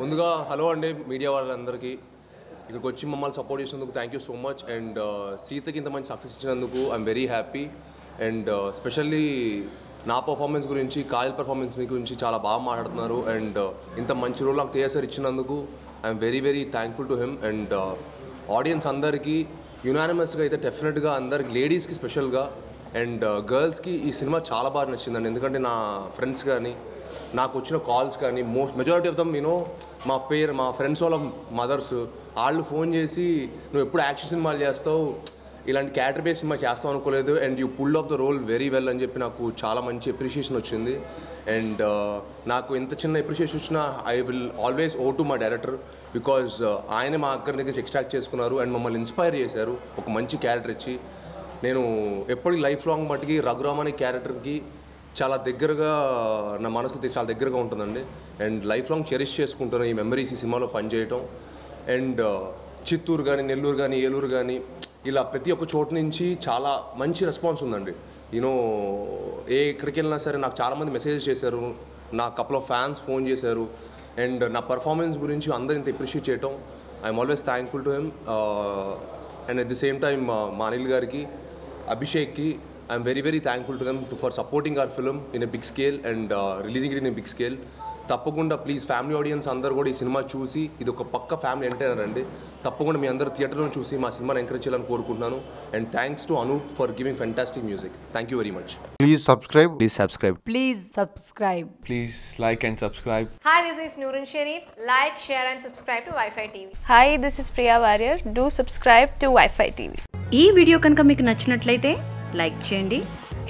ముందుగా హలో అండి మీడియా వాళ్ళందరికీ. ఇక్కడికి వచ్చి మమ్మల్ని సపోర్ట్ చేసినందుకు thank you so much and సీతకి ఇంత మంచి సక్సెస్ ఇచ్చినందుకు I'm very happy and specially నా పర్ఫార్మెన్స్ గురించి కాయల్ పర్ఫార్మెన్స్ గురించి చాలా బాగా మాట్లాడుతున్నారు. అండ్ uh, ఇంత మంచి రోల్ నాకు తేజర్ ఇచ్చినందుకు I'm very very thankful to him and audience అందరికీ యునానిమస్గా అయితే డెఫినెట్గా అందరికి లేడీస్కి స్పెషల్గా అండ్ గర్ల్స్కి ఈ సినిమా చాలా బాగా నచ్చిందండి. ఎందుకంటే నా ఫ్రెండ్స్ కానీ నాకు వచ్చిన కాల్స్ కానీ మోస్ట్ మెజారిటీ ఆఫ్ దమ్ నేను మా పేరు మా ఫ్రెండ్స్ వాళ్ళ మదర్స్ వాళ్ళు ఫోన్ చేసి నువ్వు ఎప్పుడు యాక్షన్ సినిమాలు చేస్తావు? ఇలాంటి క్యారెక్టర్ బేస్ సినిమా చేస్తావు అనుకోలేదు. And you pull off the role very well అని చెప్పి నాకు చాలా మంచి అప్రిషియేషన్ వచ్చింది. అండ్ నాకు ఎంత చిన్న అప్రిషియేషన్ వచ్చినా I will always owe to మా డైరెక్టర్ బికాజ్ ఆయన మా అక్కడి దగ్గర నుంచి ఎక్స్ట్రాక్ట్ చేసుకున్నారు. అండ్ మమ్మల్ని ఇన్స్పైర్ చేశారు. ఒక మంచి క్యారెక్టర్ ఇచ్చి నేను ఎప్పటికీ లైఫ్ లాంగ్ మట్టుకి రఘురామ్ అనే క్యారెక్టర్కి చాలా దగ్గరగా నా మనసుకి చాలా దగ్గరగా ఉంటుందండి. అండ్ లైఫ్ లాంగ్ చెరిష్ చేసుకుంటాను ఈ మెమరీస్ ఈ సినిమాలో పనిచేయటం. అండ్ చిత్తూరు కానీ నెల్లూరు కానీ ఏలూరు కానీ ఇలా ప్రతి ఒక్క చోటు నుంచి చాలా మంచి రెస్పాన్స్ ఉందండి. యూనో ఏ ఎక్కడికి వెళ్ళినా సరే నాకు చాలామంది మెసేజెస్ చేశారు. నా కపుల్ ఆఫ్ ఫ్యాన్స్ ఫోన్ చేశారు. అండ్ నా పర్ఫార్మెన్స్ గురించి అందరూ ఇంత అప్రిషియేట్ చేయటం. I'm always thankful to him and at the same time మా అనిల్ గారికి అభిషేక్కి I'm very very thankful to them to for supporting our film in a big scale and releasing it in a big scale తప్పకుండా please family audience అందరూ కూడా ఈ cinema చూసి ఇది ఒక పక్క ఫ్యామిలీ ఎంటైనర్ అండి తప్పకుండా మీ అందరూ థియేటర్లో చూసి మా సినిమాని ఎంకరేజ్ చేయాలని కోరుకుంటున్నాను and thanks to Anup for giving fantastic music thank you very much Please subscribe. Please subscribe. Please subscribe. Please like and subscribe. Hi, this is Nurun Sharif. Like, share, and subscribe to Wi-Fi TV. Hi, this is Priya Warrior. Do subscribe to Wi-Fi TV. ఈ video కనుక మీకు నచ్చినట్లయితే like చేయండి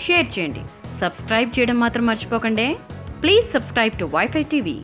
share చేయండి subscribe చేయడం మాత్రం మర్చిపోకండి. Please subscribe to WiFi TV.